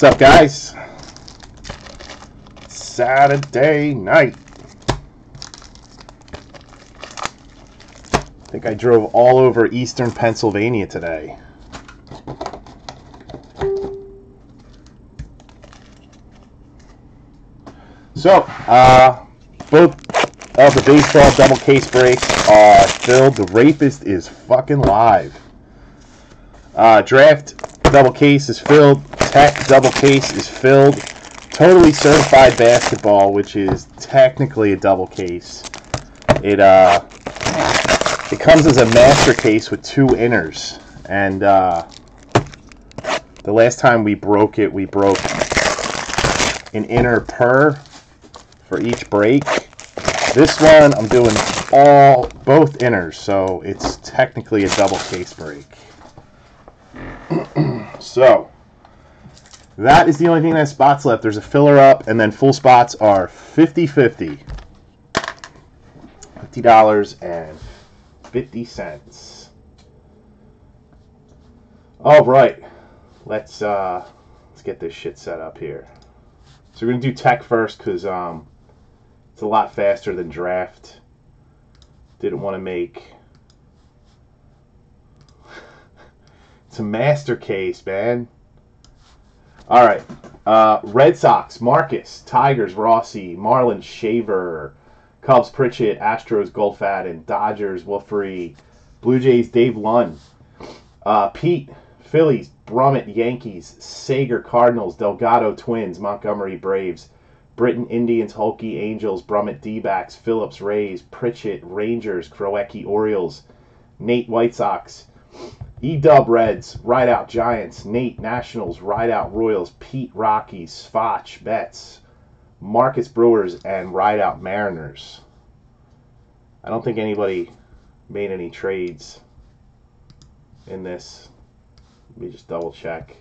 What's up, guys? Saturday night. I think I drove all over eastern Pennsylvania today. So, uh, both of the baseball double case breaks are filled. The rapist is fucking live. Uh, draft double case is filled. Tek double case is filled. Totally certified basketball, which is technically a double case. It uh, it comes as a master case with two inners, and uh, the last time we broke it, we broke an inner per for each break. This one, I'm doing all both inners, so it's technically a double case break. so that is the only thing that has spots left. There's a filler up, and then full spots are 50-50. $50.50. All right. Let's uh let's get this shit set up here. So we're gonna do Tek first because um it's a lot faster than draft. Didn't want to make it's a master case, man. All right. Uh, Red Sox, Marcus, Tigers, Rossi, Marlins, Shaver, Cubs, Pritchett, Astros, Goldfaden, Dodgers, Wolfery, Blue Jays, Dave Lund, uh, Pete, Phillies, Brummett, Yankees, Sager, Cardinals, Delgado, Twins, Montgomery, Braves, Britton, Indians, Hulky, Angels, Brummett, D-backs, Phillips, Rays, Pritchett, Rangers, Kroecki, Orioles, Nate, White Sox, E-Dub, Reds, Rideout Giants, Nate, Nationals, Rideout Royals, Pete, Rockies, Swatch, Bets, Marcus, Brewers, and Rideout Mariners. I don't think anybody made any trades in this. Let me just double check.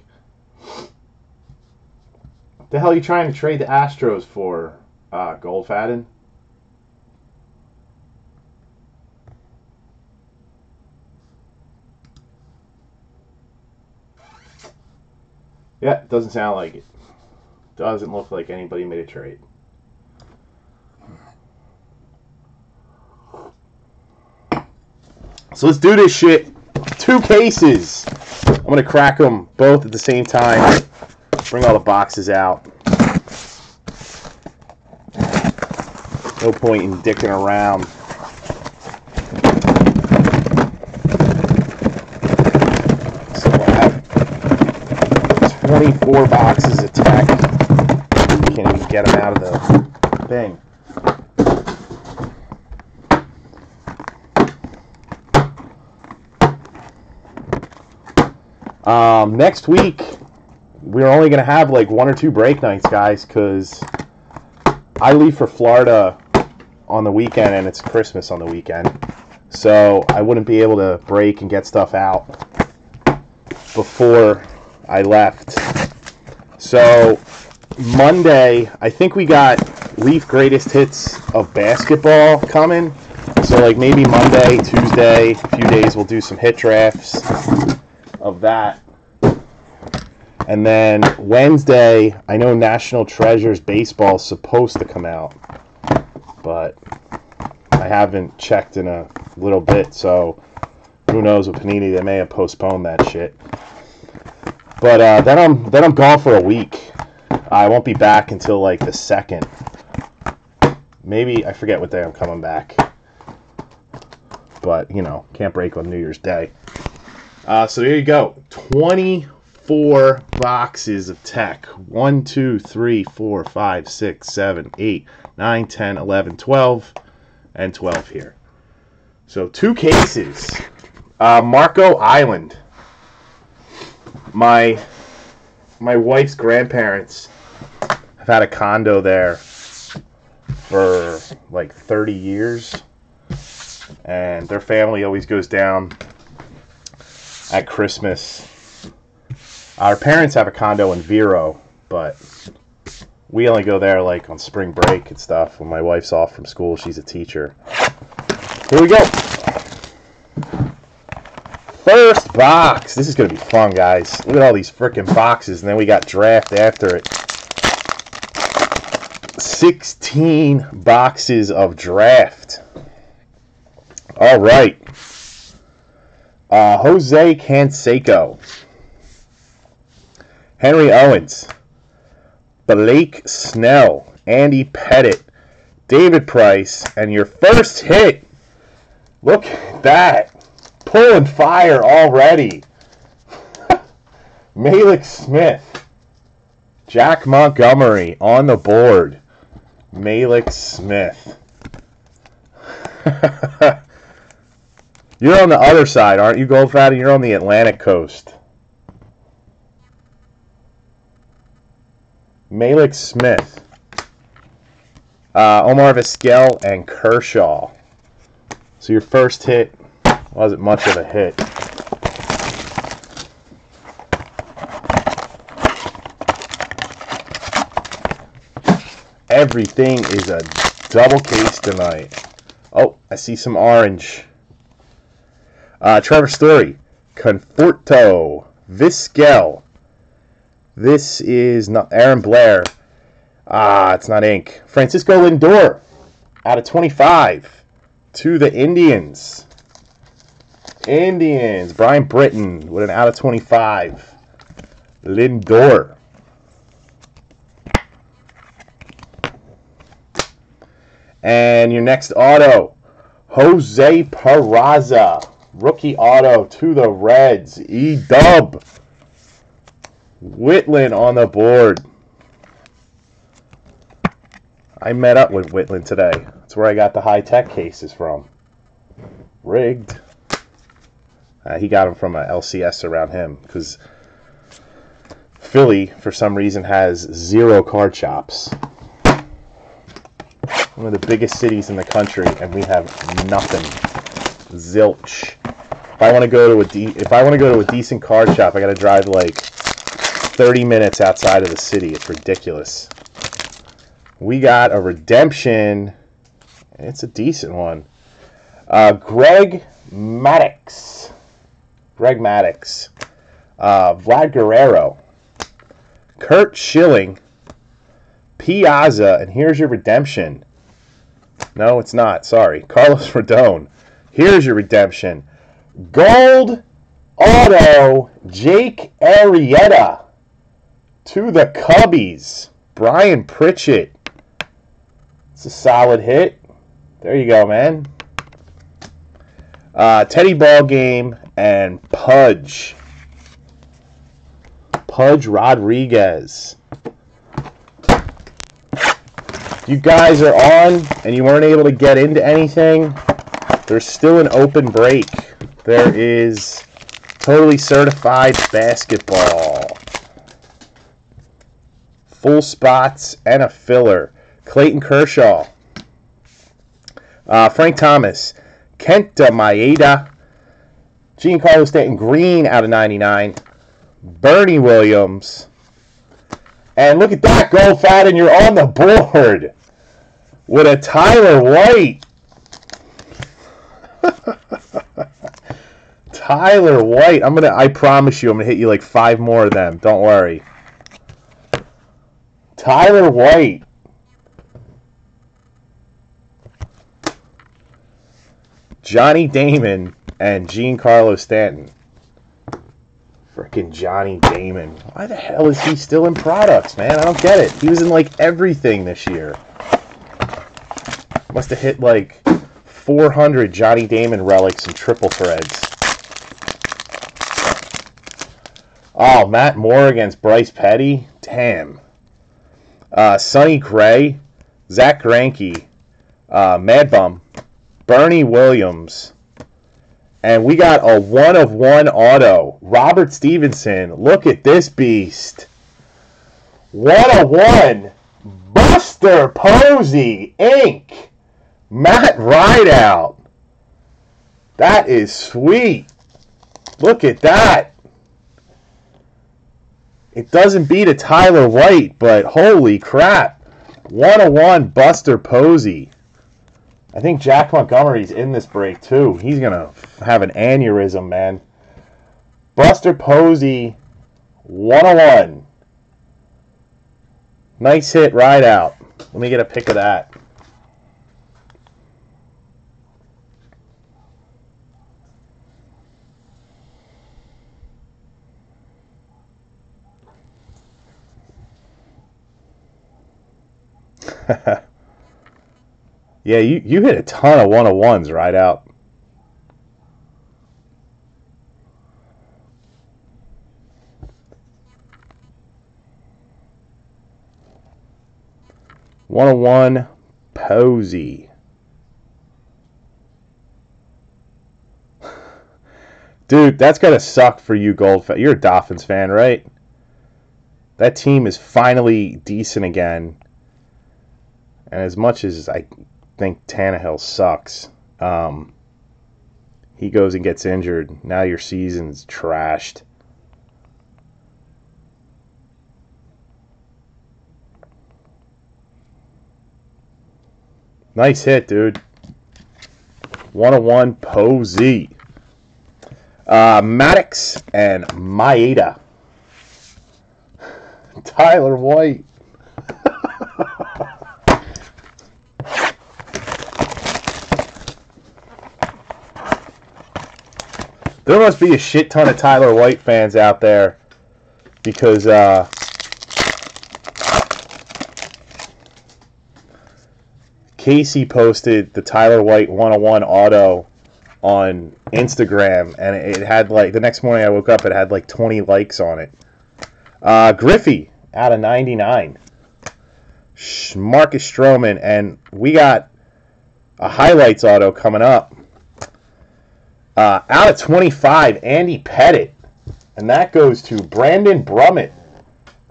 The hell are you trying to trade the Astros for, uh, Goldfaden? Yeah, it doesn't sound like it. Doesn't look like anybody made a trade. So let's do this shit. Two cases. I'm gonna crack them both at the same time. Bring all the boxes out. No point in dicking around. So I have 24 boxes of Tek. Can't even get them out of the thing. Um, next week, we're only going to have like one or two break nights, guys, because I leave for Florida on the weekend and it's Christmas on the weekend. So I wouldn't be able to break and get stuff out before I left. So Monday, I think we got Leaf greatest hits of basketball coming. So like maybe Monday, Tuesday, a few days we'll do some hit drafts of that. And then Wednesday, I know National Treasures baseball is supposed to come out, but I haven't checked in a little bit, so who knows with Panini they may have postponed that shit. But uh, then I'm then I'm gone for a week. I won't be back until like the second. Maybe I forget what day I'm coming back. But you know, can't break on New Year's Day. Uh, so there you go. 24 boxes of Tek. 1, 2, 3, 4, 5, 6, 7, 8, 9, 10, 11, 12, and 12 here. So two cases. Uh, Marco Island. My my wife's grandparents have had a condo there for like 30 years. And their family always goes down at Christmas. Our parents have a condo in Vero, but we only go there like on spring break and stuff. When my wife's off from school, she's a teacher. Here we go. First box. This is going to be fun, guys. Look at all these freaking boxes, and then we got draft after it. 16 boxes of draft. All right. Uh, Jose Canseco. Henry Owens. Blake Snell. Andy Pettitte. David Price. And your first hit. Look at that. Pulling fire already. Mallex Smith. Jack Montgomery on the board. Mallex Smith. You're on the other side, aren't you, Goldfatty? You're on the Atlantic coast. Mallex Smith. Uh, Omar Vizquel and Kershaw. So your first hit wasn't much of a hit. Everything is a double case tonight. Oh, I see some orange. Uh, Trevor Story, Conforto, Vizquel. This is not Aaron Blair. Ah, it's not ink. Francisco Lindor, out of 25 to the Indians. Indians. Brian Britton with an out of 25. Lindor. And your next auto, Jose Peraza. Rookie auto to the Reds. E Dub. Whitland on the board. I met up with Whitland today. That's where I got the High Tek cases from. Rigged. Uh, he got them from a LCS around him because Philly, for some reason, has zero card shops. One of the biggest cities in the country, and we have nothing. Zilch. If I want to go to a de- if I want to go to a decent card shop, I got to drive like 30 minutes outside of the city. It's ridiculous. We got a redemption. It's a decent one. Uh, Greg Maddux. Greg Maddux. Uh, Vlad Guerrero. Curt Schilling. Piazza. And here's your redemption. No, it's not. Sorry. Carlos Rodon. Here's your redemption. Gold auto Jake Arrieta to the Cubbies. Brian Pritchett. It's a solid hit. There you go, man. Uh, Teddy Ballgame and Pudge. Pudge Rodriguez. You guys are on and you weren't able to get into anything. There's still an open break. There is totally certified basketball. Full spots and a filler. Clayton Kershaw. Uh, Frank Thomas. Kenta Maeda. Giancarlo Stanton Green out of 99. Bernie Williams. And look at that, Fat, and you're on the board with a Tyler White. Tyler White. I'm gonna I promise you I'm gonna hit you like five more of them. Don't worry. Tyler White. Johnny Damon and Giancarlo Stanton. Freaking Johnny Damon. Why the hell is he still in products, man? I don't get it. He was in like everything this year. Must have hit like 400 Johnny Damon relics and triple threads. Oh, Matt Moore against Bryce Petty? Damn. Uh, Sonny Gray, Zack Greinke, uh, Mad Bum, Bernie Williams, and we got a one of one auto. Robert Stephenson, Look at this beast. One of one. Buster Posey ink Matt Rideout. That is sweet. Look at that. It doesn't beat a Tyler White, but holy crap. 101 Buster Posey. I think Jack Montgomery's in this break too. He's to have an aneurysm, man. Buster Posey, 101. Nice hit Rideout. Let me get a pic of that. yeah, you, you hit a ton of one on ones Rideout. One on one Posey. Dude, that's gotta suck for you, Goldfett. You're a Dolphins fan, right? That team is finally decent again. And as much as I think Tannehill sucks, um, he goes and gets injured. Now your season's trashed. Nice hit, dude. 101 Posey. Uh, Maddux and Maeda. Tyler White. There must be a shit ton of Tyler White fans out there because uh, Casey posted the Tyler White 101 auto on Instagram, and it had like the next morning I woke up, it had like 20 likes on it. Uh, Griffey out of 99. Marcus Stroman, and we got a highlights auto coming up. Uh, out of 25, Andy Pettitte. And that goes to Brandon Brummett.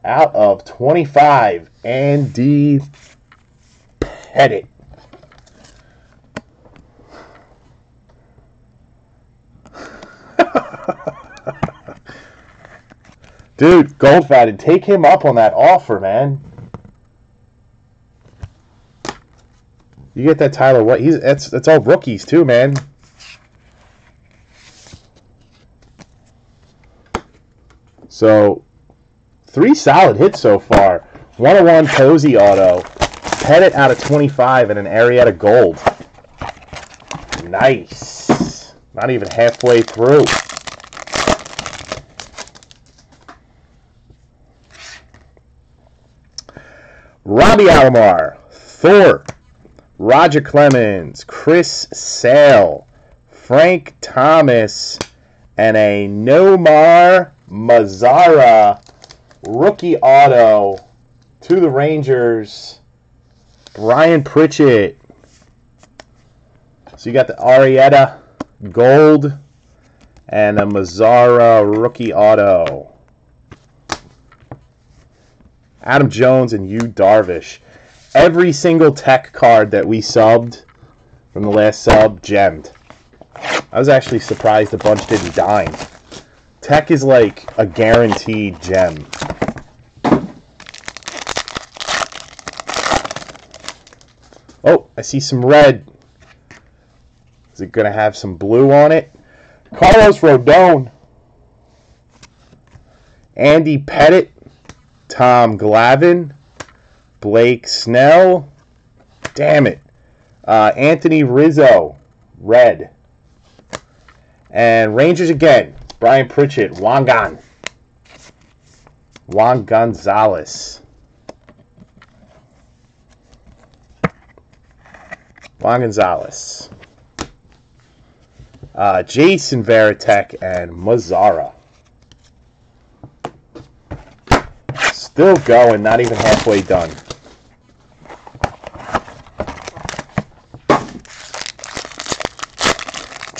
Out of 25, Andy Pettitte. Dude, Goldfatted, take him up on that offer, man. You get that Tyler What? He's that's that's all rookies too, man. So, three solid hits so far. 101 Posey auto. Pettitte out of 25 and an Arrieta Gold. Nice. Not even halfway through. Robbie Alomar, Thor, Roger Clemens, Chris Sale, Frank Thomas, and a Nomar Mazara rookie auto to the Rangers. Brian Pritchett. So you got the Arrieta Gold and a Mazara rookie auto. Adam Jones and Yu Darvish. Every single Tek card that we subbed from the last sub gemmed. I was actually surprised a bunch didn't dime. Tek is like a guaranteed gem. Oh, I see some red. Is it going to have some blue on it? Carlos Rodon. Andy Pettitte. Tom Glavine. Blake Snell. Damn it. Uh, Anthony Rizzo. Red. And Rangers again. Brian Pritchett. Wangan. Juan Gonzalez. Juan Gonzalez. Uh, Jason Varitek and Mazara. Still going, not even halfway done.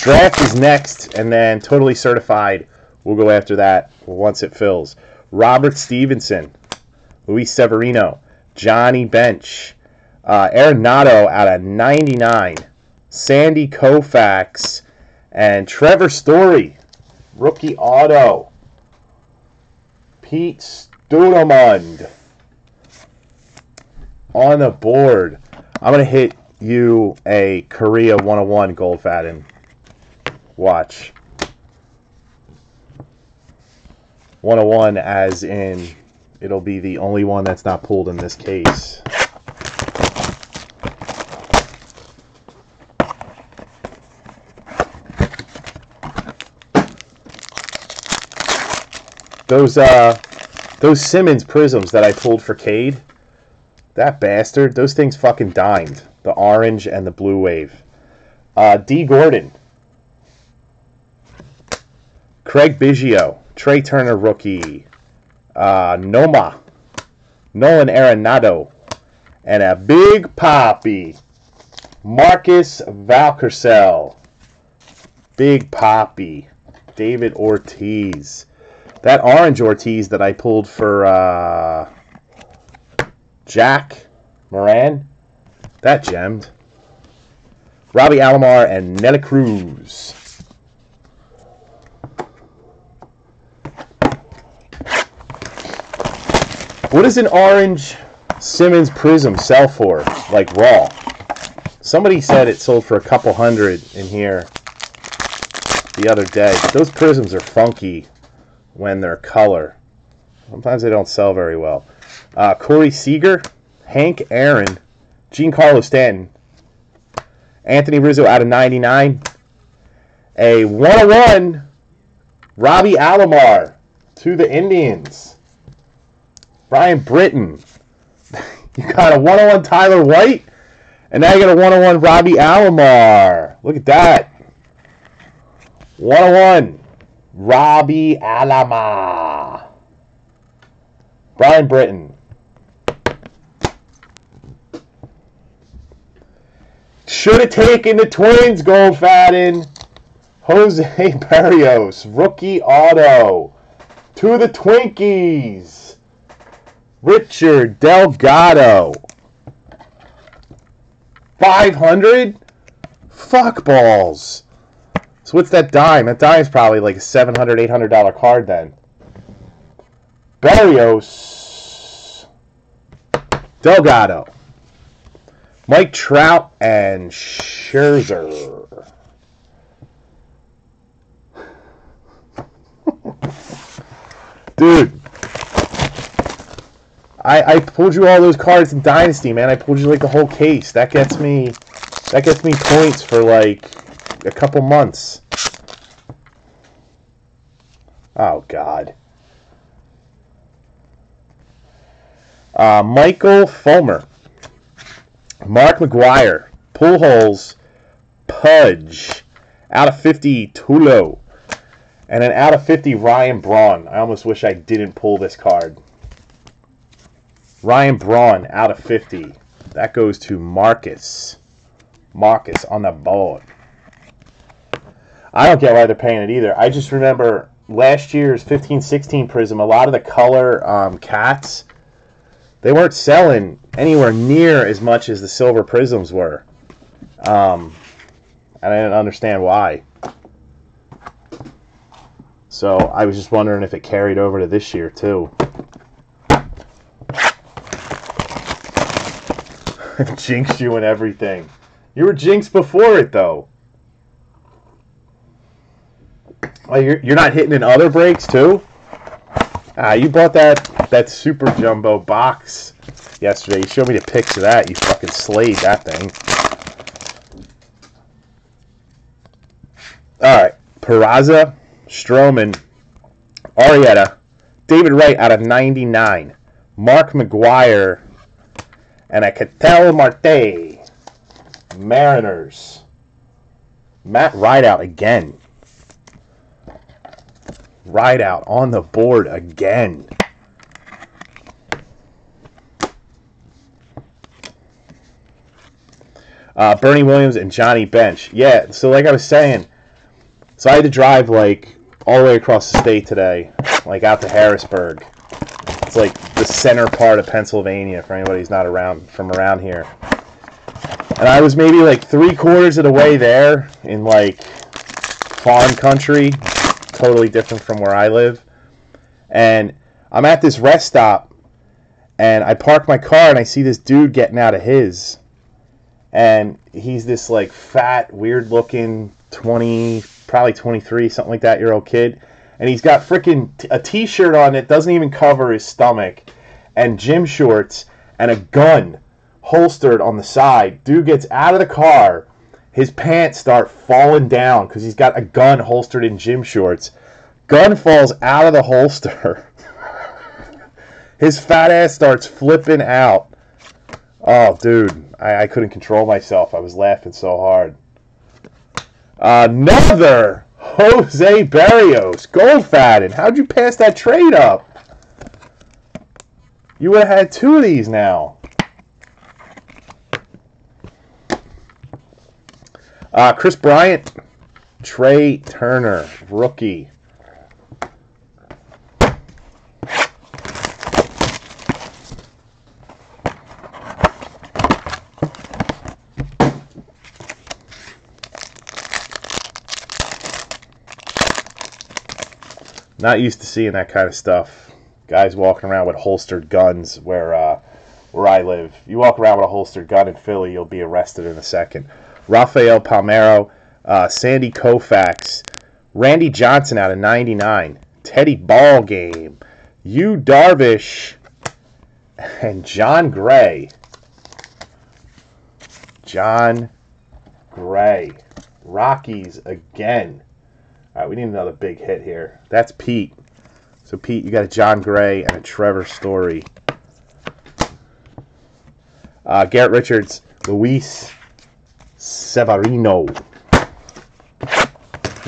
Draft is next, and then Totally Certified. We'll go after that once it fills. Robert Stephenson, Luis Severino, Johnny Bench, uh, Arenado out of 99, Sandy Koufax, and Trevor Story, rookie auto. Pete Stoudemire on the board. I'm going to hit you a Correa 101 Gold Goldfaden. Watch. 101 as in it'll be the only one that's not pulled in this case. Those uh those Simmons Prizms that I pulled for Cade, that bastard, those things fucking dimed. The orange and the blue wave. Uh, Dee Gordon. Craig Biggio. Trea Turner rookie. Uh, Noma. Nolan Arenado. And a big Papi. Marcus Valcarcel. Big Papi. David Ortiz. That orange Ortiz that I pulled for uh, Jack Moran, that gemmed. Robbie Alomar and Nelly Cruz. What does an orange Simmons Prizm sell for, like raw? Somebody said it sold for a couple hundred in here the other day. Those prisms are funky when they're color. Sometimes they don't sell very well. Uh, Corey Seager, Hank Aaron, Giancarlo Stanton, Anthony Rizzo out of 99, a 101 Robbie Alomar to the Indians. Brian Britton. you got a 101 Tyler White, and now you got a 101 Robbie Alomar. Look at that. 101 Robbie Alomar. Brian Britton. Should have taken the Twins, Gold Goldfaden. Jose Berrios, rookie auto. To the Twinkies. Richard Delgado. 500? Fuck balls. So what's that dime? That dime's probably like a $700, $800 card then. Berrios. Delgado. Mike Trout and Scherzer. Dude. I, I pulled you all those cards in Dynasty, man. I pulled you like the whole case. That gets me that gets me points for like a couple months. Oh God. Uh, Michael Fulmer. Mark McGwire. Pujols. Pudge. Out of 50, Tulo. And an out of 50, Ryan Braun. I almost wish I didn't pull this card. Ryan Braun out of 50. That goes to Marcus. Marcus on the board. I don't get why they're paying it either. I just remember last year's 15-16 Prizm, a lot of the color um, cats, they weren't selling anywhere near as much as the silver Prizms were. Um, and I didn't understand why. So I was just wondering if it carried over to this year too. jinxed you and everything. You were jinxed before it though. Oh, you're, you're not hitting in other breaks too? Ah, you bought that that super jumbo box yesterday. You showed me the pics of that. You fucking slayed that thing. All right, Peraza, Stroman, Arrieta, David Wright out of 99, Mark McGwire, and a Ketel Marte. Mariners. Matt Rideout again. Rideout on the board again. Uh, Bernie Williams and Johnny Bench. Yeah, so like I was saying, so I had to drive like all the way across the state today, like out to Harrisburg. It's like center part of Pennsylvania for anybody who's not around from around here. And I was maybe like three quarters of the way there in like farm country, totally different from where I live. And I'm at this rest stop and I park my car and I see this dude getting out of his. And he's this like fat, weird looking 20, probably 23, something like that year old kid. and he's got freaking t- a t-shirt on that doesn't even cover his stomach, and gym shorts, and a gun holstered on the side. Dude gets out of the car. His pants start falling down because he's got a gun holstered in gym shorts. Gun falls out of the holster. His fat ass starts flipping out. Oh, dude, I, I couldn't control myself. I was laughing so hard. Another Jose Berrios. Gold Goldfaden. How'd you pass that trade up? You would have had two of these now. Uh, Kris Bryant, Trea Turner, rookie. Not used to seeing that kind of stuff. Guys walking around with holstered guns where uh, where I live. You walk around with a holstered gun in Philly, you'll be arrested in a second. Rafael Palmeiro, uh, Sandy Koufax, Randy Johnson out of 99, Teddy Ballgame, Yu Darvish, and Jon Gray. Jon Gray. Rockies again. All right, we need another big hit here. That's Pete. So, Pete, you got a Jon Gray and a Trevor Story. Uh, Garrett Richards, Luis Severino.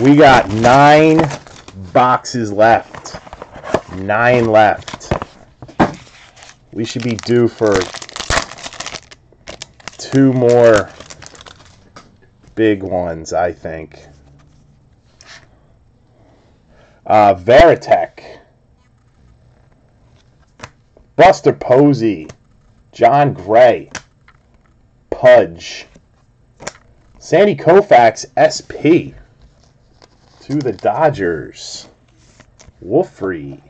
We got nine boxes left. Nine left. We should be due for two more big ones, I think. Uh, Varitek. Buster Posey. Jon Gray. Pudge. Sandy Koufax SP to the Dodgers. Wolfrey.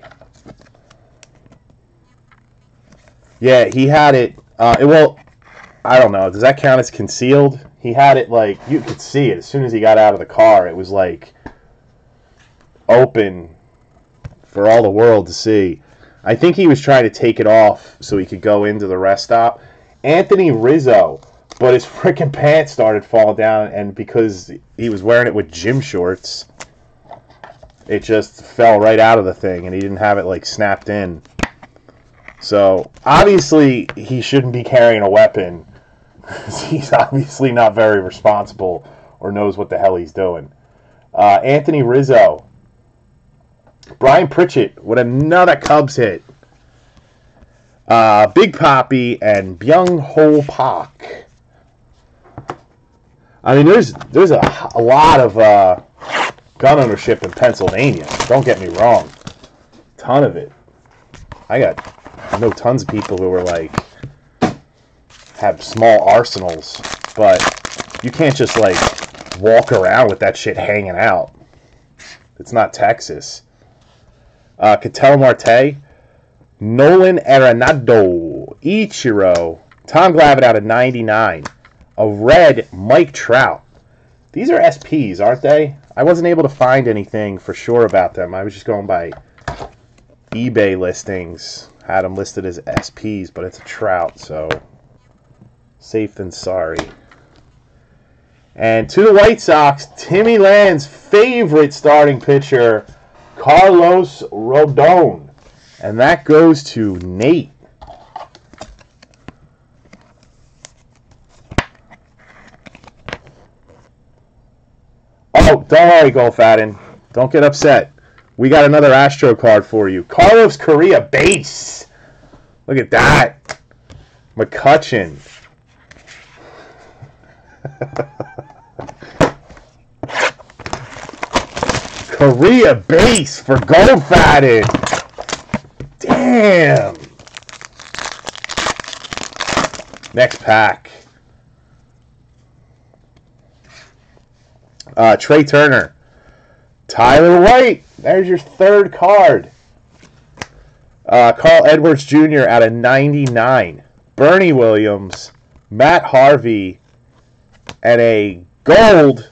Yeah, he had it. Uh, it well, I don't know. Does that count as concealed? He had it like you could see it as soon as he got out of the car. It was like open for all the world to see. I think he was trying to take it off so he could go into the rest stop. Anthony Rizzo, but his freaking pants started falling down, and because he was wearing it with gym shorts, it just fell right out of the thing, and he didn't have it like snapped in. So obviously he shouldn't be carrying a weapon. he's obviously not very responsible or knows what the hell he's doing. Uh, Anthony Rizzo, Brian Pritchett with another Cubs hit. Uh, Big Papi and Byung Ho Park. I mean, there's there's a, a lot of uh, gun ownership in Pennsylvania. Don't get me wrong, ton of it. I got I know tons of people who are like have small arsenals, but you can't just like walk around with that shit hanging out. It's not Texas. Uh, Ketel Marte, Nolan Arenado, Ichiro, Tom Glavine out of 99, a red Mike Trout. These are SPs, aren't they? I wasn't able to find anything for sure about them. I was just going by eBay listings. Had them listed as SPs, but it's a Trout, so safe than sorry. And to the White Sox, Timmy Land's favorite starting pitcher, Carlos Rodon. And that goes to Nate. Oh, don't worry, Goldfaden. Don't get upset. We got another Astro card for you. Carlos Correa base. Look at that. McCutchen. Correa base for Goldfaden. Damn. Next pack. Uh, Trea Turner. Tyler White. There's your third card. Uh, Carl Edwards Jr. out of 99. Bernie Williams. Matt Harvey. And a gold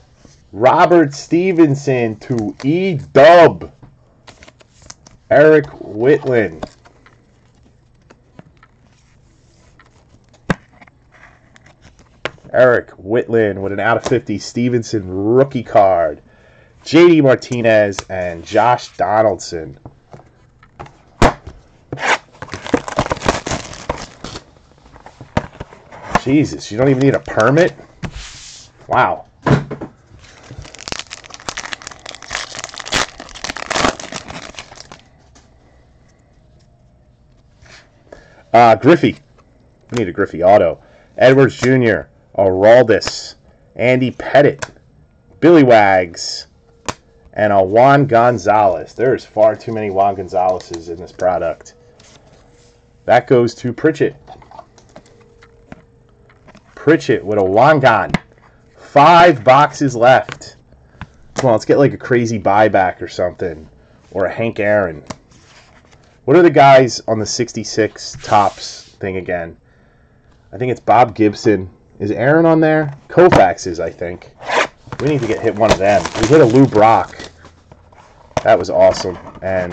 Robert Stephenson to E Dub. Eric Whitland. Eric Whitland with an out of 50 Stephenson rookie card. JD Martinez and Josh Donaldson. Jesus, you don't even need a permit? Wow. Uh, Griffey. We need a Griffey auto. Edwards Jr. Aroldis. Andy Pettitte, Billy Wags. And a Juan Gonzalez. There's far too many Juan Gonzalez's in this product. That goes to Pritchett. Pritchett with a Wangan. Five boxes left. Come on, let's get like a crazy buyback or something. Or a Hank Aaron. What are the guys on the 66 Topps thing again? I think it's Bob Gibson. Is Aaron on there? Koufax is, I think. We need to get hit one of them. We hit a Lou Brock. That was awesome. And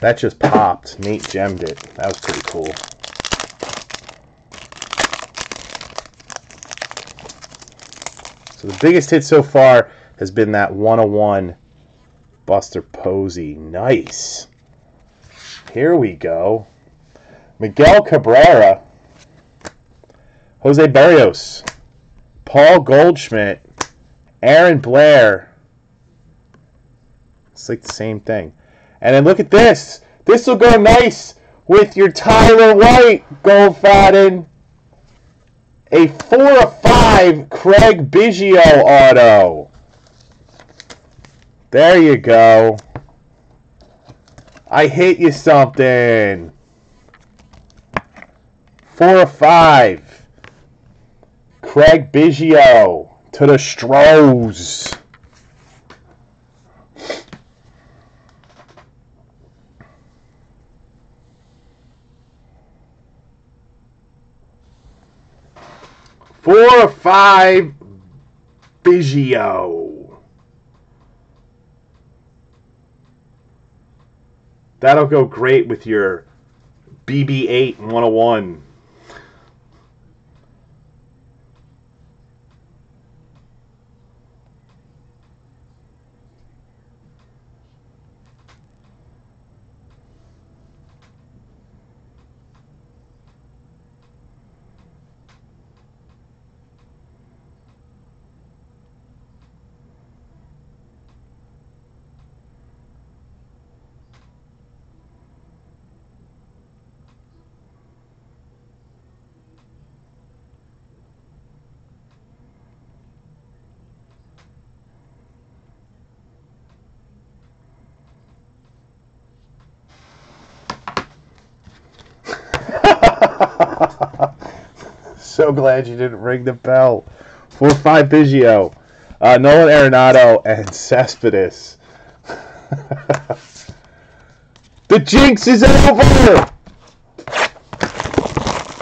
that just popped. Nate gemmed it. That was pretty cool. So the biggest hit so far has been that 101 Buster Posey. Nice. Here we go. Miguel Cabrera. Jose Berrios. Paul Goldschmidt. Aaron Blair. It's like the same thing. And then look at this. This will go nice with your Tyler White Goldfaden. A 4 of 5 Craig Biggio auto. There you go. I hit you something. Four or five. Craig Biggio to the Stros. Four or five Biggio. That'll go great with your BB-8 and 101. so glad you didn't ring the bell. 4 5 Biggio. Uh, Nolan Arenado and Cespedes. the jinx is over!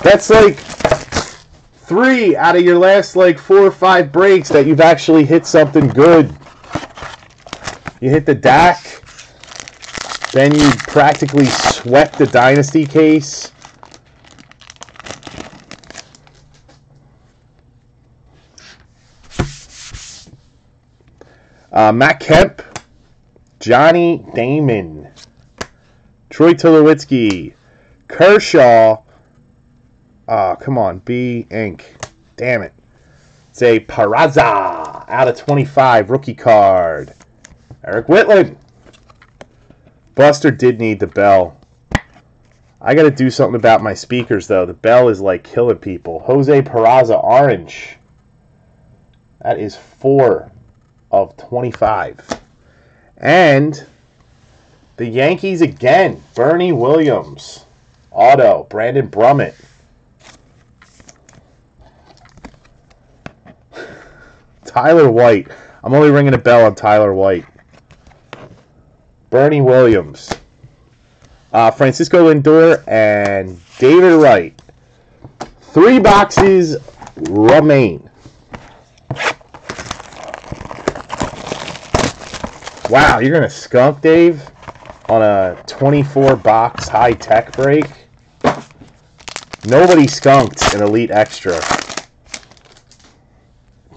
That's like three out of your last like four or five breaks that you've actually hit something good. You hit the DAC, then you practically swept the Dynasty case. Uh, Matt Kemp, Johnny Damon, Troy Tulowitzki, Kershaw. Oh, come on, B Inc. Damn it. It's a Peraza out of 25 rookie card. Eric Whitland. Buster did need the bell. I got to do something about my speakers, though. The bell is like killing people. Jose Peraza Orange. That is four of 25. And the Yankees again. Bernie Williams. Auto. Brandon Brummett. Tyler White. I'm only ringing a bell on Tyler White. Bernie Williams. Uh, Francisco Lindor and David Wright. Three boxes remain. Wow, you're to skunk, Dave? on a 24 box High Tek break. Nobody skunked an Elite Extra.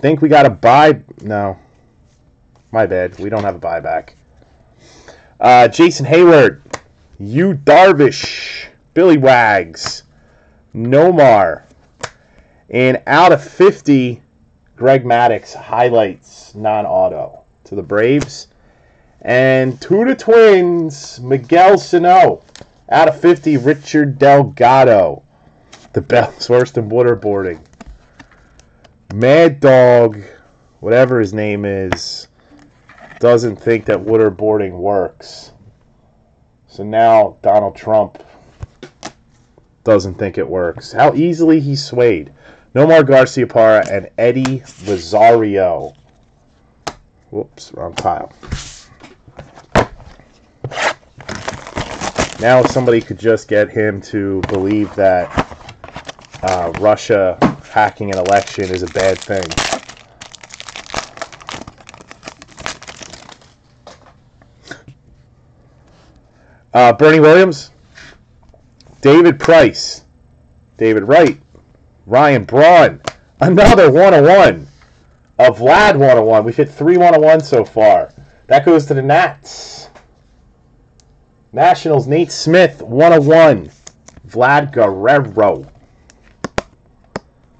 Think we got a buy? No. My bad. We don't have a buyback. Uh, Jason Heyward. Yu Darvish. Billy Wags. Nomar. And out of 50, Greg Maddux highlights non auto to the Braves. And to the Twins, Miguel Sano. Out of 50, Richard Delgado. The best, worse in waterboarding. Mad Dog, whatever his name is, doesn't think that waterboarding works. So now Donald Trump doesn't think it works. How easily he swayed. Nomar Garciaparra and Eddie Rosario. Whoops, wrong pile. Now, if somebody could just get him to believe that uh, Russia hacking an election is a bad thing. Uh, Bernie Williams, David Price, David Wright, Ryan Braun, another 101. A Vlad 101. We've hit three 101 so far. That goes to the Nats. Nationals, Nate Smith, 101. Vlad Guerrero.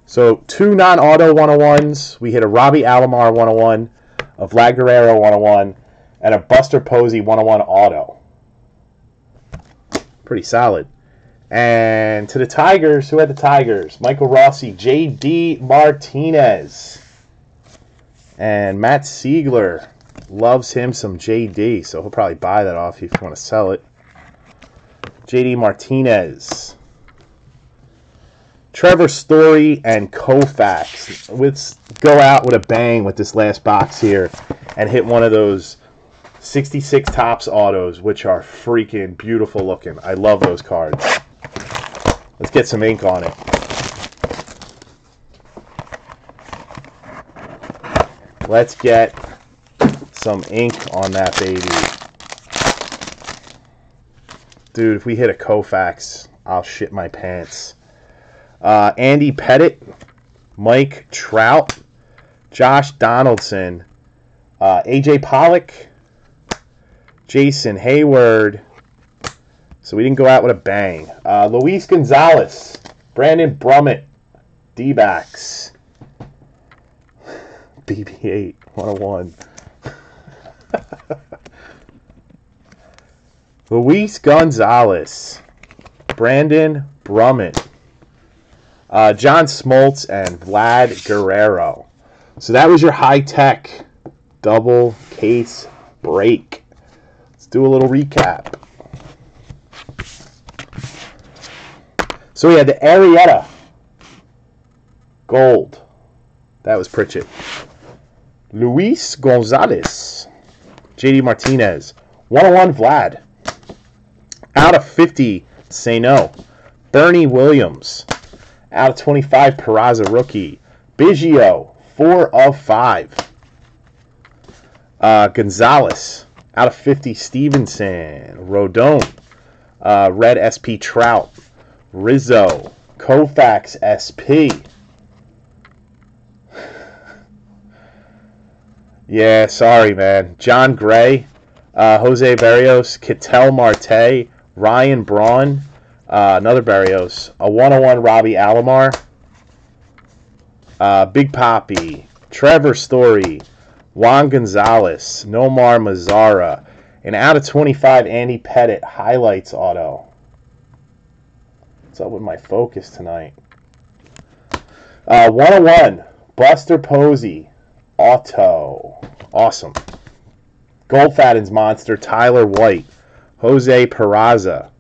So two non-auto 101s. We hit a Robbie Alomar 101, a Vlad Guerrero 101, and a Buster Posey 101 auto. Pretty solid. And to the Tigers, who had the Tigers? Michael Rossi, J.D. Martinez. And Matt Siegler loves him some JD, so he'll probably buy that off if you want to sell it. JD Martinez. Trevor Story and Koufax. Let's go out with a bang with this last box here and hit one of those 66 Topps autos, which are freaking beautiful looking. I love those cards. Let's get some ink on it. Let's get some ink on that baby. Dude, if we hit a Koufax, I'll shit my pants. Uh, Andy Pettitte, Mike Trout, Josh Donaldson, uh, AJ Pollock, Jason Heyward. So we didn't go out with a bang. Uh, Luis Gonzalez, Brandon Brummett, D backs. BB8 101. Luis Gonzalez, Brandon Brummett, uh, John Smoltz, and Vlad Guerrero. So that was your High Tek double case break. Let's do a little recap. So we had the Arrieta Gold. That was Pritchett. Luis Gonzalez, JD Martinez, 101 Vlad, out of 50 Sano, Bernie Williams, out of 25 Peraza rookie, Biggio, 4 of 5, uh, Gonzalez, out of 50 Stephenson, Rodon, uh, Red SP Trout, Rizzo, Koufax SP. Yeah, sorry, man. Jon Gray, uh, Jose Berrios, Ketel Marte, Ryan Braun, uh, another Berrios, a 101 Robbie Alomar, uh, Big Papi, Trevor Story, Juan Gonzalez, Nomar Mazara, and out of 25, Andy Pettitte highlights auto. What's up with my focus tonight? Uh, 101, Buster Posey, auto. Awesome. Goldfaden's monster, Tyler White, Jose Peraza.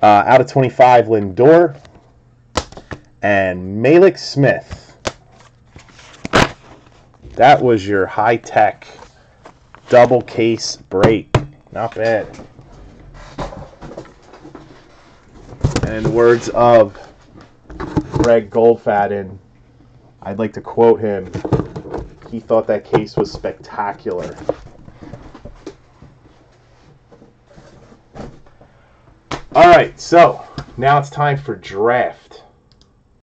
Uh, out of 25, Lindor. And Mallex Smith. That was your High Tek double case break. Not bad. And words of Greg Goldfaden, I'd like to quote him. He thought that case was spectacular. All right, so now it's time for draft.